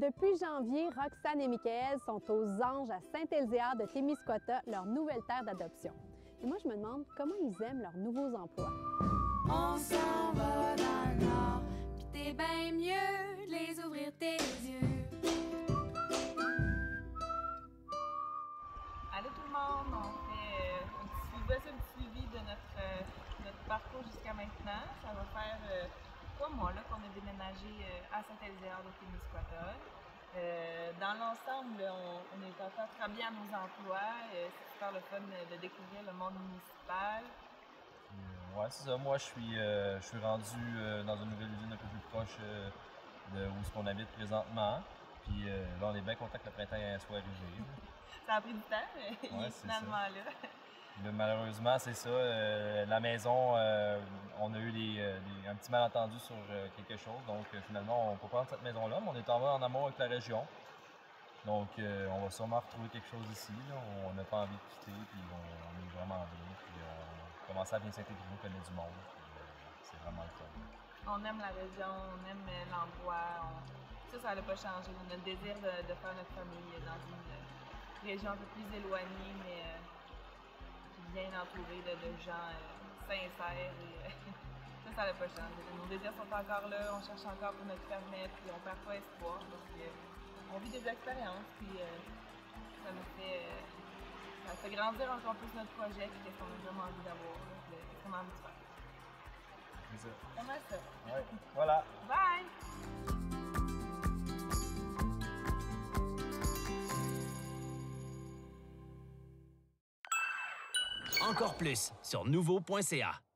Depuis janvier, Roxane et Michael sont aux Anges à Saint-Elzéar de Témiscouata, leur nouvelle terre d'adoption. Et moi, je me demande comment ils aiment leurs nouveaux emplois. On s'en va dans le nord, pis t'es bien mieux de les ouvrir tes yeux. Allô tout le monde, on fait euh, un petit suivi, voici un petit suivi de notre, euh, notre parcours jusqu'à maintenant. Ça va faire euh, trois mois là, qu'on a déménagé euh, à Saint-Elzéar de Témiscouata. Euh, dans l'ensemble, on, on est encore très bien à nos emplois. Euh, c'est super le fun de découvrir le monde municipal. Ouais, c'est ça. Moi, je suis, euh, je suis rendu dans une nouvelle usine un peu plus proche de où est-ce qu'on habite présentement. Puis là, on est bien content que le printemps soit arrivé. Ça a pris du temps, mais il est finalement là. Malheureusement, c'est ça. euh, la maison, euh, on a eu des, euh, des- un petit malentendu sur euh, quelque chose. Donc, euh, finalement, on peut prendre cette maison-là, mais on est en, en amour avec la région. Donc, euh, on va sûrement retrouver quelque chose ici. On n'a pas envie de quitter, puis on, on est vraiment bien. Puis euh, on commence à bien s'intégrer, connaître du monde. euh, c'est vraiment le fun. On aime la région, on aime euh, l'endroit. on- Ça, ça n'a pas changé. Notre désir de, de faire notre famille dans une euh, région un peu plus éloignée, mais euh, bien entourée de, de gens euh, sincères. Et, euh, ça, ça n'a pas changé. Nos désirs sont encore là, on cherche encore pour notre permettre, puis on perd pas espoir. Donc, on vit des expériences, puis euh, ça nous fait, ça fait grandir encore plus notre projet, puis qu'est-ce qu'on a vraiment envie d'avoir, là, puis, qu'est-ce qu'on a envie de faire. C'est ça. Comment ça? Ouais. Voilà. Bye! Encore plus sur nouveau.ca.